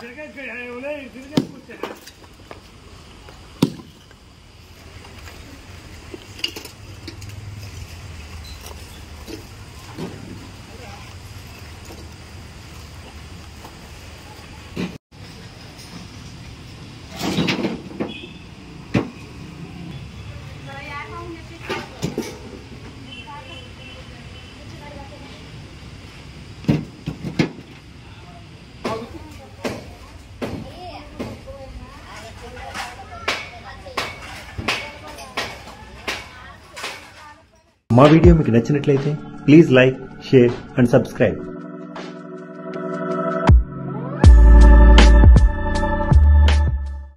تلقى تقول على ولاية تلقى تفتح మా వీడియో మీకు నచ్చినట్లయితే please like share and subscribe.